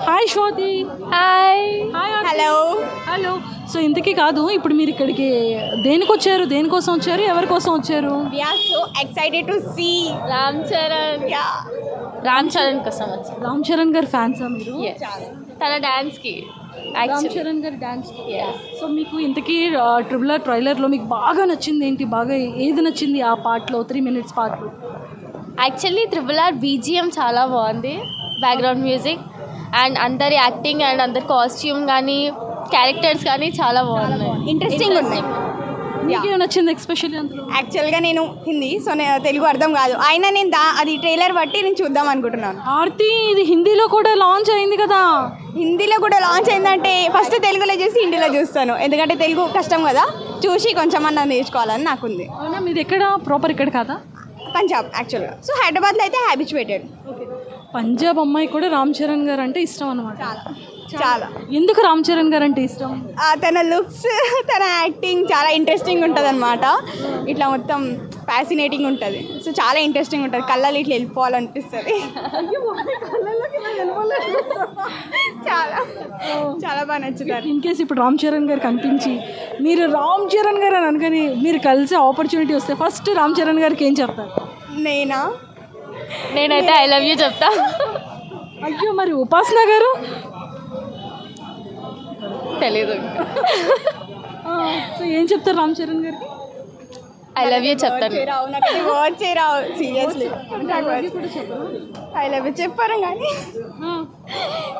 Hi Swathi hi hi hello hello so ఇంతకీ కాదు ఇప్పుడు మీరు ఇక్కడికి దేనికి వచ్చారు దేనికోసం వచ్చారు? ఎవరి కోసం వచ్చారు? We are so excited to see Ram Charan yeah Ram Charan కోసం వచ్చి. రామ్ చరణ్ గారి ఫ్యాన్సా మీరు? తన డాన్స్కి రామ్ చరణ్ గారి డాన్స్ సో మీకు ఇంతకీ ట్రిబుల్ ఆర్ ట్రైలర్లో మీకు బాగా నచ్చింది ఏంటి? బాగా ఏది నచ్చింది ఆ పార్ట్లో త్రీ మినిట్స్ పార్ట్లో actually triple R B G M చాలా బాగుంది. బ్యాక్గ్రౌండ్ మ్యూజిక్ అండ్ అందరి యాక్టింగ్ అండ్ అందరి కాస్ట్యూమ్ కానీ క్యారెక్టర్స్ కానీ చాలా బాగున్నాయి. ఇంట్రెస్టింగ్ ఉన్నాయి. మీకేం నచ్చింది ఎక్స్పెషల్లీ అందులో? యాక్చువల్గా నేను హిందీ సో నేను తెలుగు అర్థం కాదు. అయినా నేను దా అది ట్రైలర్ బట్టి నేను చూద్దాం అనుకుంటున్నాను. ఆర్తి ఇది హిందీలో కూడా లాంచ్ అయింది కదా. హిందీలో కూడా లాంచ్ అయిందంటే ఫస్ట్ తెలుగులో చూసి హిందీలో చూస్తాను. ఎందుకంటే తెలుగు కష్టం కదా. చూసి కొంచెం అన్న నేర్చుకోవాలని నాకుంది. అవునా మీది ఎక్కడ? ప్రాపర్ ఇక్కడ కాదా? పంజాబ్ యాక్చువల్గా సో హైదరాబాద్లో అయితే హ్యాబిచువేటెడ్ పంజాబ్ అమ్మాయి కూడా రామ్ చరణ్ గారు అంటే ఇష్టం అనమాట చాలా. ఎందుకు రామ్ చరణ్ గారు అంటే ఇష్టం? తన లుక్స్ తన యాక్టింగ్ చాలా ఇంట్రెస్టింగ్ ఉంటుంది అనమాట ఇట్లా మొత్తం ఫ్యాసినేటింగ్ ఉంటుంది. సో చాలా ఇంట్రెస్టింగ్ ఉంటుంది. కళ్ళలో ఇట్లా వెళ్ళిపోవాలనిపిస్తుంది. చాలా. చాలా బాగా నచ్చుతారు. ఇన్ కేస్ ఇప్పుడు రామ్ చరణ్ గారు కనిపించి మీరు రామ్ చరణ్ గారు అని అనుకొని మీరు కలిసే ఆపర్చునిటీ వస్తే ఫస్ట్ రామ్ చరణ్ గారికి ఏం చెప్తారు? నేనా? నేనైతే ఐ లవ్ యూ చెప్తా. అయ్యో మరి ఉపాసన గారు? తెలీదు. సో ఏం చెప్తారు రామ్ చరణ్ గారికి? ఐ లవ్ యూ చెప్తాను. సీరియస్లీ ఐ లవ్ చెప్పారు కానీ.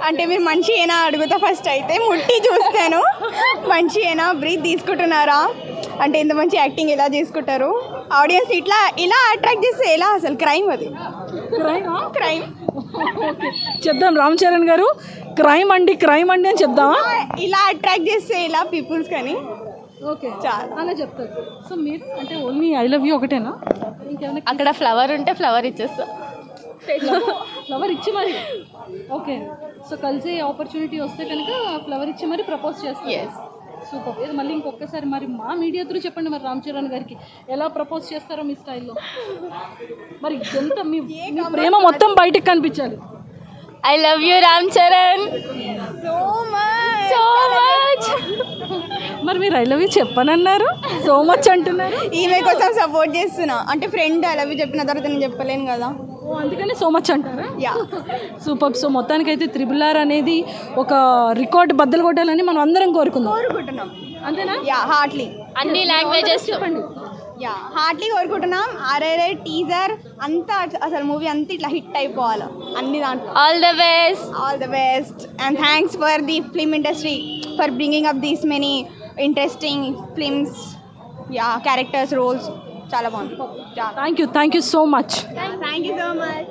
అంటే మీరు మంచి ఏనా అడుగుతా ఫస్ట్ అయితే ముట్టి చూస్తాను. మంచి ఏనా బ్రీత్ తీసుకుంటున్నారా? అంటే ఇంత మంచి యాక్టింగ్ ఎలా చేసుకుంటారు? ఆడియన్స్ ఇట్లా ఇలా అట్రాక్ట్ చేస్తే ఎలా అసలు? క్రైమ్ అది. క్రైమ్ చెప్దాం రామ్ చరణ్ గారు. క్రైమ్ అండి క్రైమ్ అండి అని చెప్దామా? ఇలా అట్రాక్ట్ చేస్తే ఇలా పీపుల్స్ కానీ? ఓకే. చాలా. అలా చెప్తారు. సో మీరు అంటే ఓన్లీ ఐ లవ్ యూ ఒకటేనా? ఇంకేమైనా అక్కడ ఫ్లవర్ ఉంటే ఫ్లవర్ ఇచ్చేస్తా. ఫ్లవర్ ఇచ్చి మరి. ఓకే. సో కలిసి ఆపర్చునిటీ వస్తే కనుక ఫ్లవర్ ఇచ్చి మరి ప్రపోజ్ చేస్తారు. ఎస్ సూపర్ ఇది మళ్ళీ ఇంకొకసారి మరి మా మీడియా త్రూ చెప్పండి మరి రామ్ చరణ్ గారికి. ఎలా ప్రపోజ్ చేస్తారో మీ స్టైల్లో మరి ఎంత మీ ప్రేమ మొత్తం బయటకు కనిపించాలి. I love you Ram Charan so much so much మరి మీరు ఐ లవ్ యూ చెప్పనన్నారు? సో మచ్ అంటున్నారు? ఈమె కోసం సపోర్ట్ చేస్తున్నా. అంటే ఫ్రెండ్ ఐ లవ్ చెప్పిన తర్వాత నేను చెప్పలేను కదా. ఓ అందుకని సో మచ్ అంటారా? యా సూపర్ సో మొత్తానికైతే త్రిబుల్ ఆర్ అనేది ఒక రికార్డ్ బద్దలు కొట్టాలని మనం అందరం కోరుకుందాం. కోరుకుంటున్నాం. అంతేనా? యా హార్ట్లీ అన్ని లాంగ్వేజెస్ చెప్పండి. యా హార్ట్లీ కోరుకుంటున్నాం. ఆర్ఆర్ఏ టీజర్ అంతా అసలు మూవీ అంతా ఇట్లా హిట్ అయిపోవాలి. అన్ని దాంట్లో. All the best all the best and thanks for the film industry for bringing up these many interesting films yeah characters roles చాలా బాగుంది thank you thank you so much thank you so much